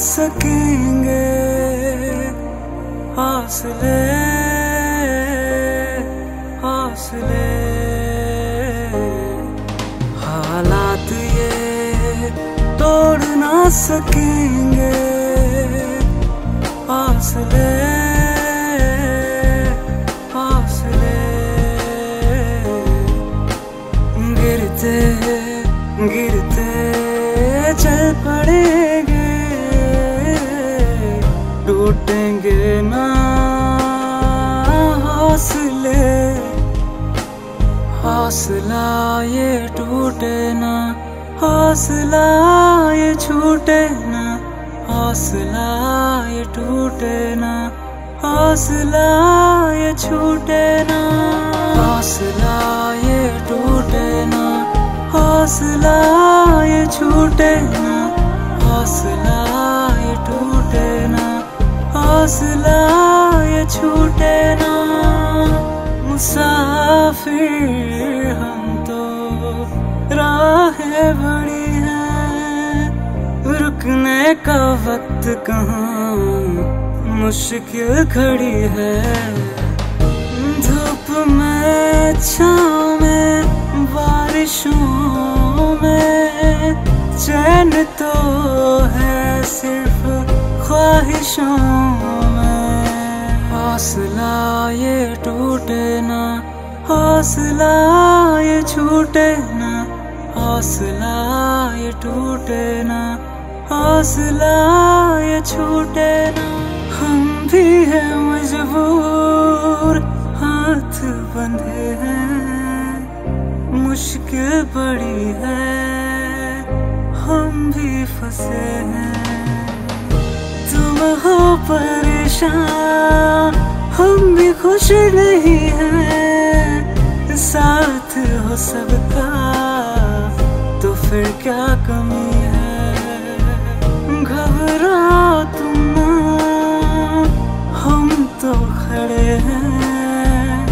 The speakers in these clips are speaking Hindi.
सकेंगे हौसले हौसले। हालात ये तोड़ ना सकेंगे हौसले हौसले। गिरते गिरते चल पड़ेंगे टूटेंगे ना हौसले। हौसला ये टूटे ना, हौसला ये छूटे ना, हौसला ये टूटे ना, हौसला ये छूटे ना। हौसला ये टूटे ना, हौसला ये छूटे ना, हौसला ये टूटे ना। हौसला ये छूटे ना। मुसाफिर हम तो राहें बड़ी हैं। रुकने का वक्त कहाँ? मुश्किल खड़ी है। धूप में, छाँव में, बारिशों में, चैन तो है सिर्फ़ ख्वाहिशों में हौसला ये टूटे ना हौसला ये छूटे ना हौसला ये टूटे हौसला ये छूटे हम भी है मजबूर, हाथ बंधे हैं, मुश्किल बड़ी है, हम भी फंसे हैं। हो परेशान, हम भी खुश नहीं हैं, साथ हो सबका तो फिर क्या कमी है? घबराओ तुम हम तो खड़े हैं,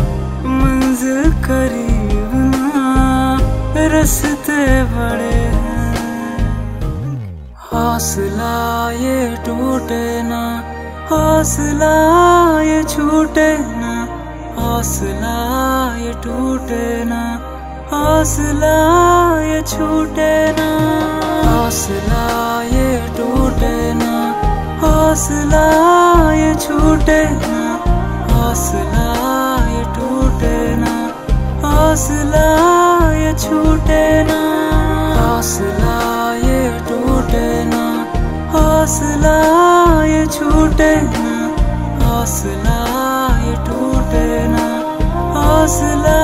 मंजिल करीब ना, रस्ते बड़े हौसला ये टूटे ना हौसला ये छूटे ना हौसला ये टूटे ना हौसला ये छूटे ना हौसला ये टूटे ना हौसला ये छूटे ना हौसला ये टूटे ना हौसला ये छूटे ना हौसला हौसला ये छूटे ना हौसला ये टूटे ना हौसला